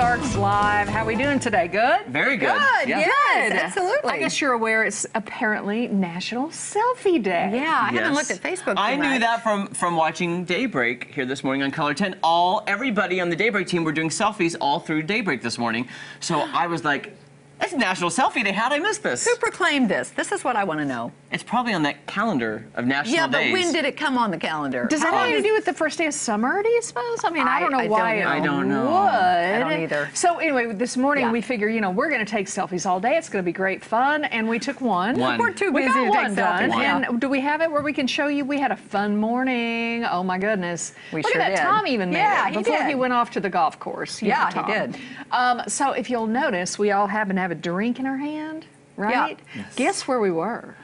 Ozarks Live. How we doing today? Good? Very good. Good, Yeah. yes, Good. absolutely. I guess you're aware it's apparently National Selfie Day. yeah, I haven't looked at Facebook. I too knew much. that from from watching Daybreak here this morning on KOLR 10. All everybody on the Daybreak team were doing selfies all through Daybreak this morning. So I was like, "It's National Selfie Day. How did I miss this?" Who proclaimed this? This is what I want to know. It's probably on that calendar of national Yeah, but when did it come on the calendar? Does that How have anything to do with the first day of summer, do you suppose? I mean, I, I- don't know I don't why know. it I don't know. would. I don't either. So anyway, this morning Yeah. we figure, you know, we're going to take selfies all day. It's going to be great fun, and we took one. One. We're too We busy got to one take done. selfies. And do we have it where we can show you? We had a fun morning. Oh my goodness! We Look sure at that. did. Tom even made Yeah, it he before did. he went off to the golf course. You Yeah, know, he did. Um, so if you'll notice, we all happen to have a drink in our hand, right? Yes. Guess where we were?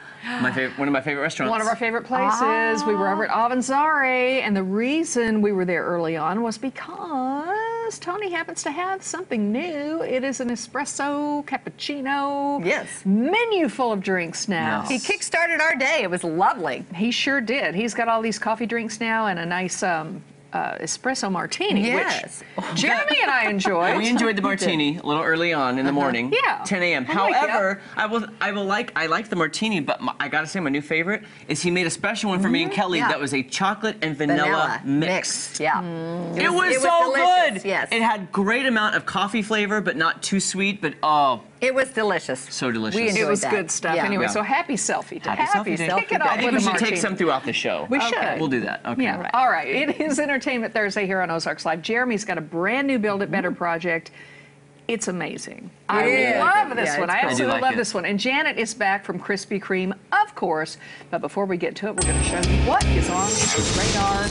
my favorite, one of my favorite restaurants. One of our favorite places. We were over at Avanzare, and the reason we were there early on was because Tony happens to have something new. It is an espresso cappuccino. Yes. Menu full of drinks now. Yes. He kick-started our day. It was lovely. He sure did. He's got all these coffee drinks now and a nice um, uh, espresso martini, Yes. Oh, which Jeremy and I enjoyed. We enjoyed the martini a little early on in the uh-huh. morning. Yeah. 10 a.m. I like However, I will I will like I like the martini, but my, I gotta say my new favorite is he made a special one for me and mm-hmm. Kelly Yeah. that was a chocolate and vanilla, mix. Yeah. Mm. It was, it so delicious, good. Yes. It had great amount of coffee flavor, but not too sweet. But oh, It was delicious. So delicious. We It it was that. good stuff. Yeah. Anyway, Yeah. so happy selfie day. Happy selfie day. Kick it Selfie off I think we should martini. take some throughout the show. We should. We'll do that. Okay. Yeah. All right. It is Entertainment Thursday here on Ozarks Live. Jeremy's got a brand new Build It Better mm-hmm. project. It's amazing. I is. love this Yeah, one. it's I absolutely I like love it. this one. And Janet is back from Krispy Kreme, of course. But before we get to it, we're going to show you what is on the radar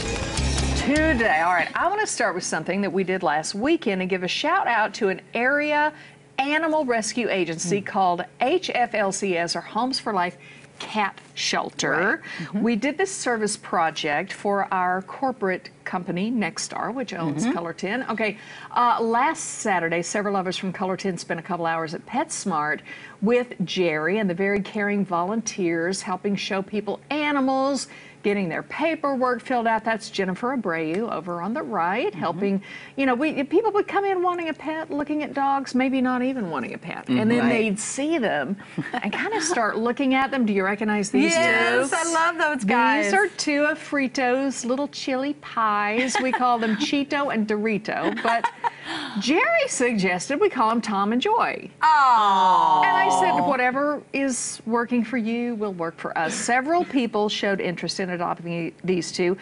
today. All right. I want to start with something that we did last weekend and give a shout out to an area animal rescue agency Hmm. called HFLCS or Homes for Life Cat Shelter. Mm-hmm. We did this service project for our corporate company, Nexstar, which owns. KOLR 10. Okay, uh, last Saturday, several of us from KOLR 10 spent a couple hours at PetSmart with Jerry and the very caring volunteers helping show people animals, getting their paperwork filled out. That's Jennifer Abreu over on the right, Mm-hmm. helping. You know, we people would come in wanting a pet, looking at dogs, maybe not even wanting a pet, and then Right. they'd see them and kind of start looking at them. Do you recognize these Yes, two? I love those guys. These are two of Fritos little chili pies. We call them Cheeto and Dorito, but Jerry suggested we call them Tom and Joy. Oh. And I said, whatever is working for you will work for us. Several people showed interest in adopting these two.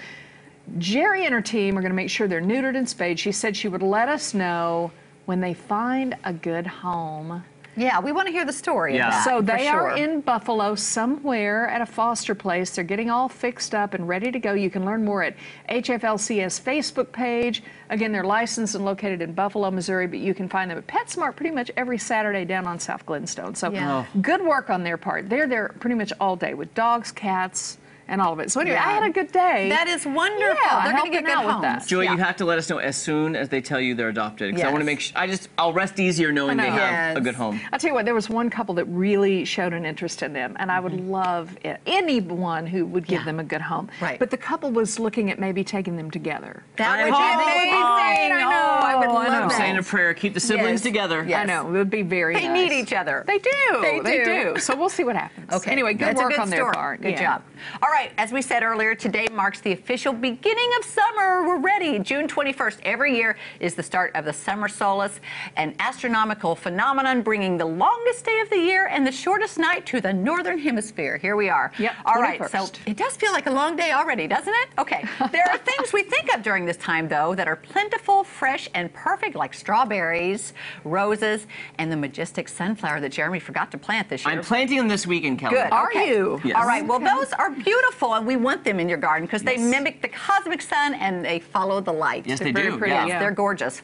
Jerry and her team are going to make sure they're neutered and spayed. She said she would let us know when they find a good home. Yeah, we want to hear the story Yeah. that. So they sure. are in Buffalo somewhere at a foster place. They're getting all fixed up and ready to go. You can learn more at HFLCS Facebook page. Again, they're licensed and located in Buffalo, Missouri, but you can find them at PetSmart pretty much every Saturday down on South Glenstone. So Yeah. Oh. good work on their part. They're there pretty much all day with dogs, cats, and all of it. So anyway, Yeah. I had a good day. That is wonderful. Yeah, They're going to helping get good out with that. Joy, Yeah. you have to let us know as soon as they tell you they're adopted. Because I want to make sure. I just I'll rest easier knowing they know. have a good home. I'll tell you what, there was one couple that really showed an interest in them, and I would Mm-hmm. love it, anyone who would give Yeah. them a good home. Right. But the couple was looking at maybe taking them together. That I would know. be Oh, amazing. I know. Oh, I would love know. I'm that. saying a prayer. Keep the siblings Yes. together. Yes. I know, it would be very They nice. need each other. They do. They do. So we'll see what happens. Okay. Anyway, good That's work good on their part. Good Yeah. job. All right. Right, as we said earlier, today marks the official beginning of summer. We're ready. June 21st every year is the start of the summer solstice, an astronomical phenomenon bringing the longest day of the year and the shortest night to the northern hemisphere. Here we are. Yep, All right. So it does feel like a long day already, doesn't it? Okay. There are things we think of during this time, though, that are plentiful, fresh, and perfect, like strawberries, roses, and the majestic sunflower that Jeremy forgot to plant this year. I'm planting them this weekend, Kelly. Good. Are okay. you? Yes. All right. Well, Okay. those are beautiful, and we want them in your garden because they mimic the cosmic sun and they follow the light. Yes, They're they very do. pretty, yeah. yeah. They're gorgeous.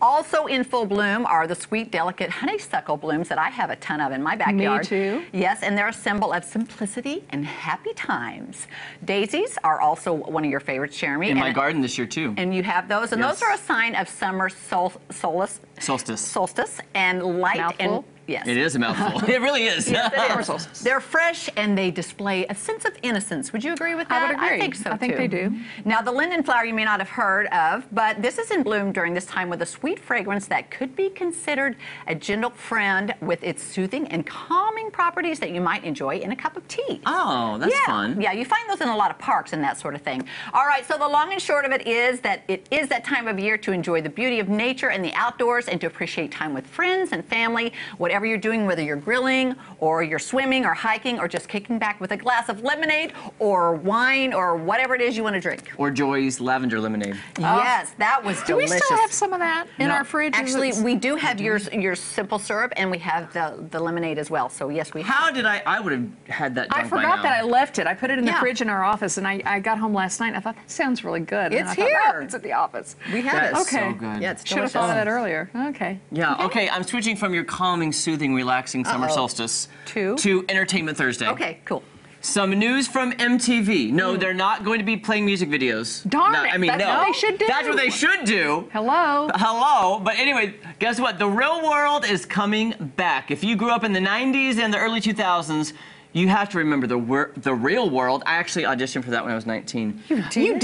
Also in full bloom are the sweet, delicate honeysuckle blooms that I have a ton of in my backyard. Me too. Yes, and they're a symbol of simplicity and happy times. Daisies are also one of your favorites, Jeremy. In my garden this year too. And you have those, and Yes. those are a sign of summer sol- solace Solstice. solstice and light Mouthful. and Yes. It is a mouthful. it really is. Summer solstice. They're fresh and they display a sense of innocence. Would you agree with that? I would agree. I think so I think too. they do. Now, the linden flower you may not have heard of, but this is in bloom during this time with a sweet fragrance that could be considered a gentle friend with its soothing and calming properties that you might enjoy in a cup of tea. Oh, that's yeah. fun. Yeah, you find those in a lot of parks and that sort of thing. All right, so the long and short of it is that it is that time of year to enjoy the beauty of nature and the outdoors and to appreciate time with friends and family, whatever you're doing, whether you're grilling or you're swimming or hiking or just kicking back with a glass of lemonade or wine or whatever it is you want to drink. Or Joy's lavender lemonade. Oh. Yes, that was Oh. Do we still have some of that in No. our fridge? Actually, we do have mm-hmm. your your simple syrup and we have the, the lemonade as well. So yes, we have. How did I? I would have had that. I forgot that I left it. I put it in the Yeah. fridge in our office, and I, I got home last night. and I thought that sounds really good. and It's I thought, here. "Oh, it's at the office. We have That it. is Okay. so good. Yeah, it's Should have thought of that earlier. Okay. Yeah. Okay. I'm switching from your calming, soothing, relaxing summer Uh-oh. solstice To? to Entertainment Thursday. Okay, cool. Some news from MTV. No, hmm. they're not going to be playing music videos. Darn No, it, I mean, that's no. what they should do. That's what they should do. Hello. Hello, but anyway, guess what? The real world is coming back. If you grew up in the 90s and the early 2000s, you have to remember the wor- the real world. I actually auditioned for that when I was 19. You did?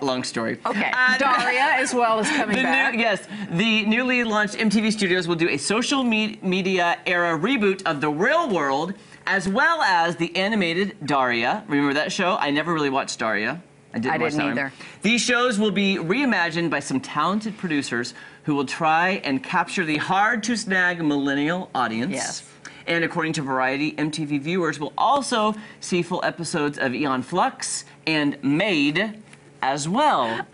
Long story. Okay. Uh, and- Daria as well is coming the back. new, yes, the newly launched MTV Studios will do a social me- media era reboot of the real world, as well as the animated Daria. Remember that show? I never really watched Daria. I didn't, I didn't one. either. These shows will be reimagined by some talented producers who will try and capture the hard to snag millennial audience. Yes. And according to Variety, MTV viewers will also see full episodes of Aeon Flux and Made as well.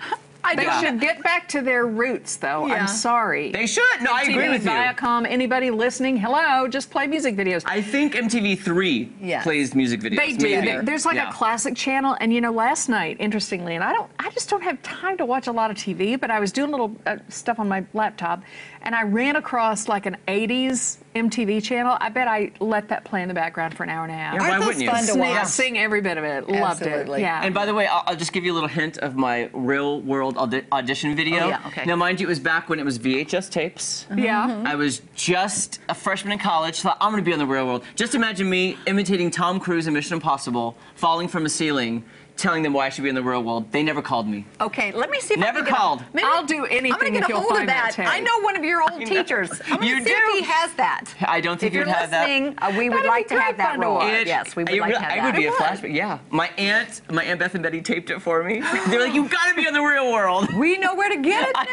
They should get back to their roots, though. Yeah. I'm sorry. They should. No, I agree MTV, with you. Viacom, anybody listening, hello, just play music videos. I think MTV3 Yes. plays music videos. They do. maybe. There's like Yeah. a classic channel, and you know, last night, interestingly, and I don't, I just don't have time to watch a lot of TV, but I was doing a little uh, stuff on my laptop, and I ran across like an '80s MTV channel. I bet I let that play in the background for an hour and a half. Yeah, why Aren't those wouldn't you? fun to Sing- watch? Sing every bit of it. Loved Absolutely. it. Yeah. And by the way, I'll, I'll just give you a little hint of my real world audi- audition video. Oh, yeah, okay. Now, mind you, it was back when it was VHS tapes. Mm-hmm. yeah. I was just a freshman in college, thought I'm gonna be on the real world. Just imagine me imitating Tom Cruise in Mission Impossible, falling from a ceiling, telling them why I should be in the real world. They never called me. Okay, let me see if Never I can get called. Maybe- I'll do anything. I'm gonna get a hold of that that. I know one of your old teachers. I'm gonna You see do. if he has that. I don't think if you're you'd have that. listening, uh, we would That'd like to have that fun to role. It- yes, we would like really- to have that. It that. would be a It flashback. Yeah, my aunt, my aunt Beth and Betty taped it for me. They're like, you've gotta be in the real world." We know where to get it I-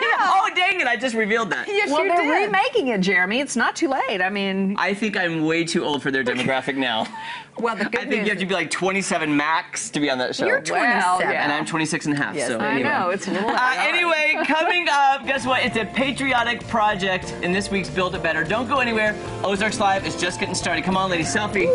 oh dang it! I just revealed that. yes, well, you they're did. remaking it, Jeremy. It's not too late. I mean, I think I'm way too old for their demographic now. Well, the I think you have to be like 27 max to be on that show. You're 27. yeah. and I'm 26 and a half. Yes, so I I anyway. know it's a little. Uh, anyway, coming up, guess what? It's a patriotic project in this week's Build It Better. Don't go anywhere. Ozarks Live is just getting started. Come on, ladies, selfie.